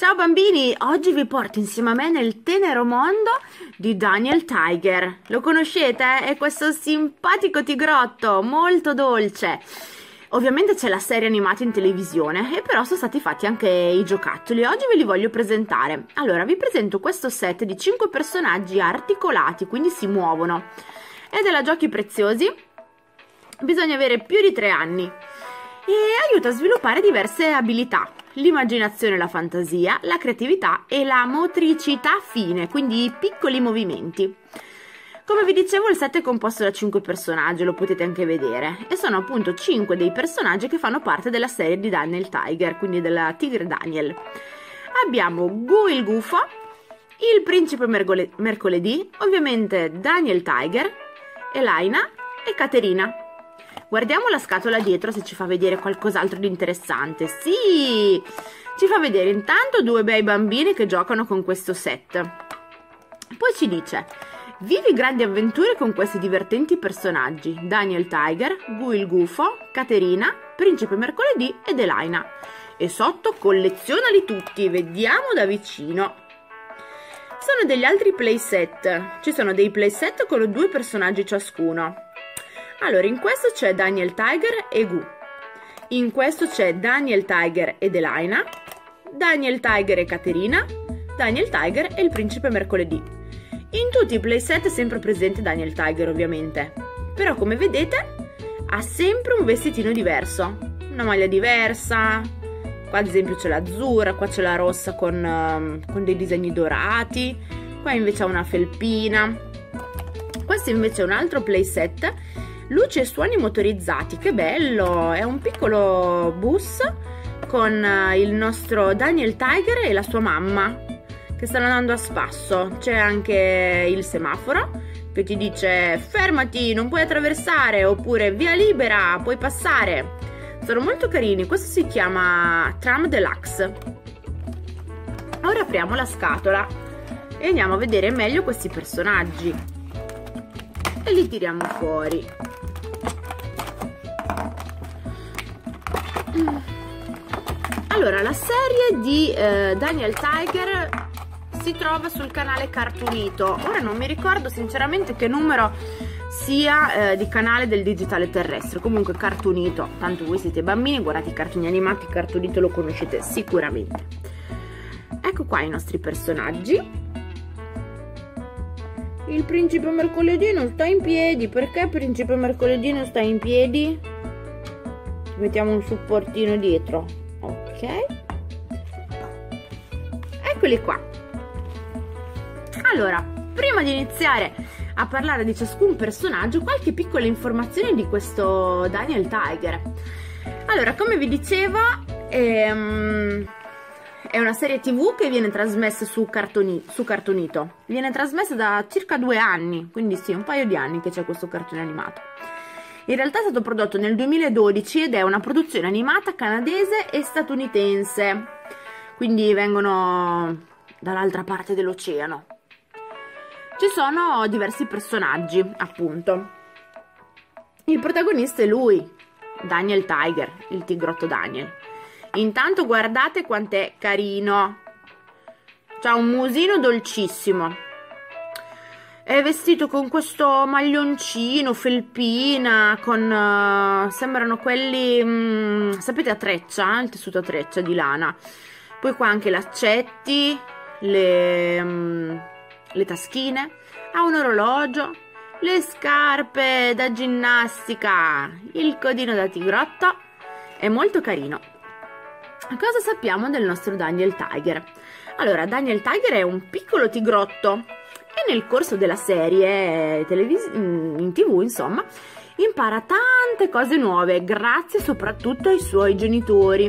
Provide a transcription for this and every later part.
Ciao bambini, oggi vi porto insieme a me nel tenero mondo di Daniel Tiger. Lo conoscete? È questo simpatico tigrotto, molto dolce. Ovviamente c'è la serie animata in televisione e però sono stati fatti anche i giocattoli. Oggi ve li voglio presentare. Allora, vi presento questo set di 5 personaggi articolati, quindi si muovono. È della Giochi Preziosi. Bisogna avere più di 3 anni e aiuta a sviluppare diverse abilità, l'immaginazione e la fantasia, la creatività e la motricità fine, quindi i piccoli movimenti. Come vi dicevo il set è composto da 5 personaggi, lo potete anche vedere, e sono appunto 5 dei personaggi che fanno parte della serie di Daniel Tiger, quindi della Tigre Daniel. Abbiamo Gu il gufo, il principe mercoledì, ovviamente Daniel Tiger, Elaina e Caterina. Guardiamo la scatola dietro se ci fa vedere qualcos'altro di interessante. Sì! Ci fa vedere intanto due bei bambini che giocano con questo set. Poi ci dice... Vivi grandi avventure con questi divertenti personaggi, Daniel Tiger, Gu il Gufo, Caterina, Principe Mercoledì ed Elaina. E sotto collezionali tutti, vediamo da vicino. Sono degli altri playset, ci sono dei playset con due personaggi ciascuno. Allora, in questo c'è Daniel Tiger e Gu. In questo c'è Daniel Tiger ed Elaina, Daniel Tiger e Caterina, Daniel Tiger e il principe mercoledì. In tutti i playset è sempre presente Daniel Tiger ovviamente, però come vedete ha sempre un vestitino diverso, una maglia diversa, qua ad esempio c'è l'azzurra, qua c'è la rossa con, uh, con dei disegni dorati, qua invece ha una felpina. Questo invece è un altro playset Luci e suoni motorizzati, che bello! È un piccolo bus con eh, il nostro Daniel Tiger e la sua mamma che stanno andando a spasso. C'è anche il semaforo che ti dice fermati, non puoi attraversare oppure via libera, puoi passare. Sono molto carini, questo si chiama Tram Deluxe. Ora apriamo la scatola e andiamo a vedere meglio questi personaggi e li tiriamo fuori. Allora, la serie di eh, Daniel Tiger si trova sul canale Cartoonito. Ora non mi ricordo sinceramente che numero sia eh, di canale del digitale terrestre. Comunque Cartoonito, tanto voi siete bambini, guardate i cartoni animati, Cartoonito lo conoscete sicuramente. Ecco qua i nostri personaggi. Il principe mercoledì non sta in piedi. Perché il principe mercoledì non sta in piedi? Mettiamo un supportino dietro. Ok. Eccoli qua. Allora prima di iniziare a parlare di ciascun personaggio qualche piccola informazione di questo Daniel Tiger. Allora come vi dicevo ehm, è una serie tv che viene trasmessa su, cartoni, su Cartonito. Viene trasmessa da circa due anni quindi sì un paio di anni che c'è questo cartone animato in realtà è stato prodotto nel 2012 ed è una produzione animata canadese e statunitense, quindi vengono dall'altra parte dell'oceano. Ci sono diversi personaggi, appunto. Il protagonista è lui, Daniel Tiger, il tigrotto Daniel. Intanto guardate quant'è carino. C'ha un musino dolcissimo è vestito con questo maglioncino, felpina, con... Uh, sembrano quelli, um, sapete, a treccia, eh? il tessuto a treccia di lana. Poi qua anche laccetti, le, um, le taschine, ha un orologio, le scarpe da ginnastica, il codino da tigrotto, è molto carino. Cosa sappiamo del nostro Daniel Tiger? Allora, Daniel Tiger è un piccolo tigrotto nel corso della serie mm, in tv, insomma, impara tante cose nuove grazie soprattutto ai suoi genitori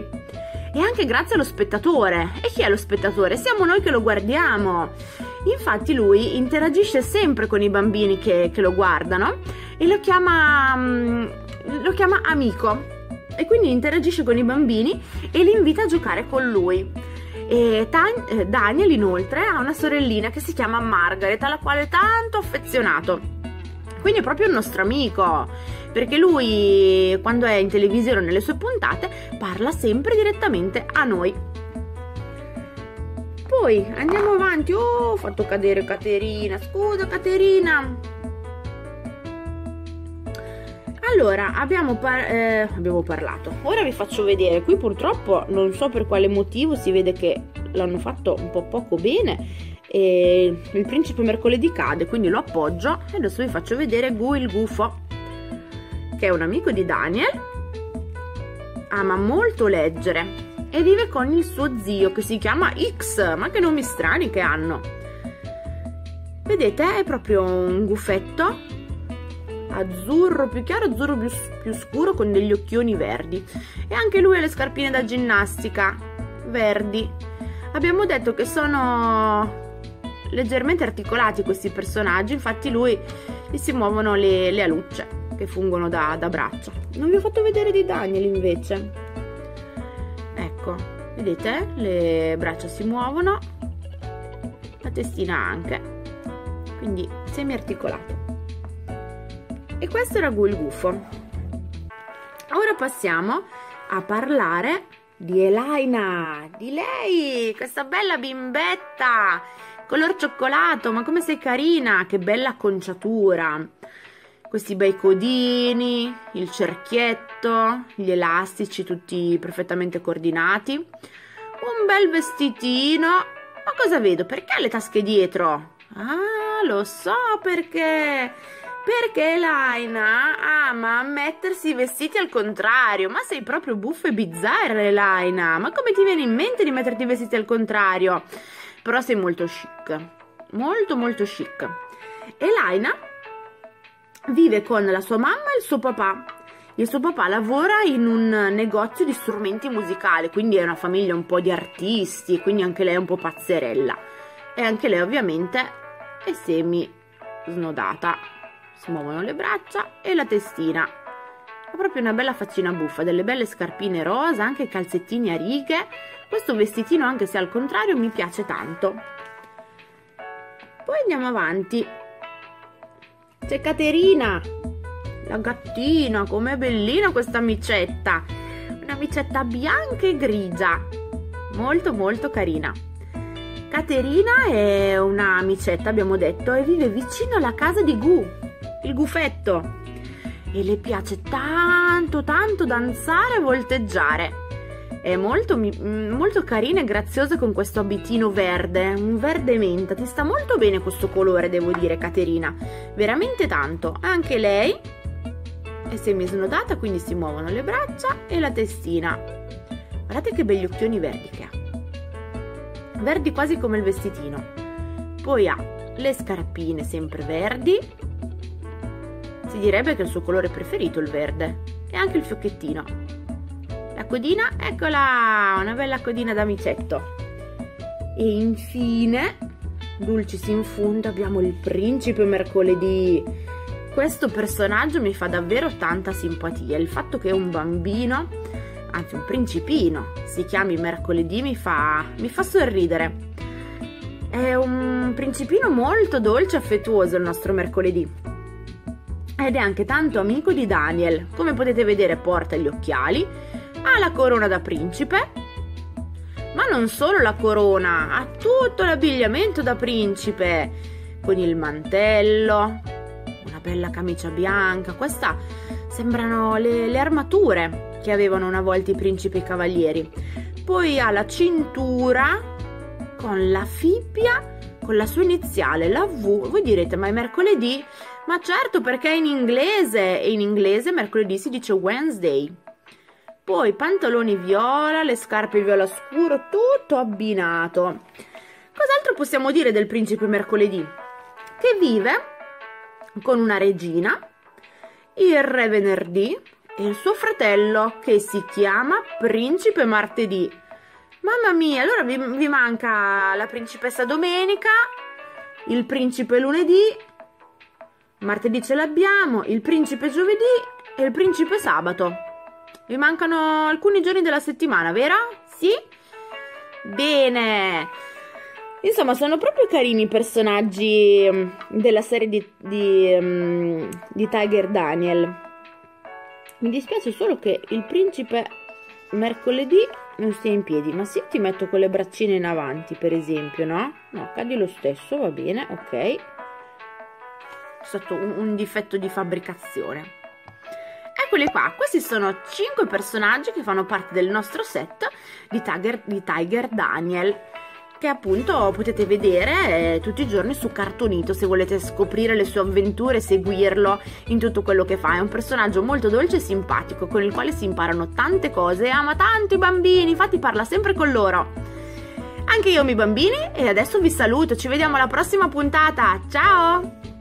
e anche grazie allo spettatore. E chi è lo spettatore? Siamo noi che lo guardiamo. Infatti lui interagisce sempre con i bambini che, che lo guardano e lo chiama, mm, lo chiama amico. E quindi interagisce con i bambini e li invita a giocare con lui. E Tan- eh, Daniel inoltre ha una sorellina che si chiama Margaret, alla quale è tanto affezionato. Quindi è proprio il nostro amico, perché lui quando è in televisione nelle sue puntate parla sempre direttamente a noi. poi andiamo avanti. Oh, ho fatto cadere Caterina. Scusa, Caterina. Allora, abbiamo, par eh, abbiamo parlato. Ora vi faccio vedere. Qui purtroppo non so per quale motivo si vede che l'hanno fatto un po' poco bene e il principe mercoledì cade, quindi lo appoggio e adesso vi faccio vedere Gu il gufo, che è un amico di Daniel, ama molto leggere e vive con il suo zio che si chiama X, ma che nomi strani che hanno. Vedete, è proprio un gufetto azzurro più chiaro, azzurro più, più scuro con degli occhioni verdi. E anche lui ha le scarpine da ginnastica, verdi. Abbiamo detto che sono leggermente articolati questi personaggi, infatti lui gli si muovono le, le alucce che fungono da, da braccio. Non vi ho fatto vedere di Daniel invece. Ecco, vedete? Le braccia si muovono, la testina anche, quindi semi articolato. E questo era Gul Gufo. Ora passiamo a parlare di Elaina, di lei, questa bella bimbetta, color cioccolato, ma come sei carina, che bella acconciatura. Questi bei codini, il cerchietto, gli elastici tutti perfettamente coordinati, un bel vestitino. Ma cosa vedo? Perché ha le tasche dietro? Ah, lo so perché perché Elaina ama mettersi i vestiti al contrario. Ma sei proprio buffa e bizzarra, Elaina. Ma come ti viene in mente di metterti i vestiti al contrario? Però sei molto chic. Molto, molto chic. Elaina vive con la sua mamma e il suo papà. Il suo papà lavora in un negozio di strumenti musicali, quindi è una famiglia un po' di artisti, quindi anche lei è un po' pazzerella. E anche lei ovviamente è semi snodata si muovono le braccia e la testina. Ha proprio una bella faccina buffa, delle belle scarpine rosa, anche calzettini a righe. Questo vestitino, anche se al contrario, mi piace tanto. Poi andiamo avanti. C'è Caterina, la gattina, com'è bellina questa micetta. Una micetta bianca e grigia, molto molto carina. Caterina è una micetta, abbiamo detto, e vive vicino alla casa di Gu, il gufetto e le piace tanto tanto danzare e volteggiare. È molto, mm, molto carina e graziosa con questo abitino verde, un verde menta. Ti sta molto bene questo colore, devo dire, Caterina. Veramente tanto. Anche lei è semisnodata, quindi si muovono le braccia e la testina. Guardate che begli occhioni verdi che ha. Verdi quasi come il vestitino. Poi ha le scarpine sempre verdi, si direbbe che è il suo colore preferito il verde. E anche il fiocchettino. La codina, eccola! Una bella codina da micetto. E infine, dulcis in fondo, abbiamo il principe mercoledì. Questo personaggio mi fa davvero tanta simpatia. Il fatto che è un bambino, anzi un principino, si chiami mercoledì mi fa, mi fa sorridere. È un principino molto dolce e affettuoso il nostro mercoledì ed è anche tanto amico di Daniel. Come potete vedere porta gli occhiali, ha la corona da principe, ma non solo la corona, ha tutto l'abbigliamento da principe, con il mantello, una bella camicia bianca, questa sembrano le, le armature che avevano una volta i principi e i cavalieri. Poi ha la cintura con la fibbia con la sua iniziale, la V. Voi direte, ma è mercoledì? Ma certo, perché è in inglese e in inglese mercoledì si dice Wednesday. Poi pantaloni viola, le scarpe viola scuro, tutto abbinato. Cos'altro possiamo dire del principe mercoledì? Che vive con una regina, il re venerdì e il suo fratello che si chiama principe martedì. Mamma mia, allora vi, vi manca la principessa domenica, il principe lunedì, martedì ce l'abbiamo, il principe giovedì e il principe sabato. Vi mancano alcuni giorni della settimana, vero? Sì? Bene! Insomma, sono proprio carini i personaggi mm, della serie di, di, um, di Tiger Daniel. Mi dispiace solo che il principe mercoledì non stai in piedi, ma se ti metto con le braccine in avanti, per esempio, no? No, cadi lo stesso, va bene, ok. È stato un, un difetto di fabbricazione. Eccoli qua, questi sono 5 personaggi che fanno parte del nostro set di Tiger, di Tiger Daniel che appunto potete vedere eh, tutti i giorni su Cartonito se volete scoprire le sue avventure seguirlo in tutto quello che fa. È un personaggio molto dolce e simpatico con il quale si imparano tante cose e ama tanto i bambini, infatti parla sempre con loro. Anche io miei bambini e adesso vi saluto, ci vediamo alla prossima puntata, ciao!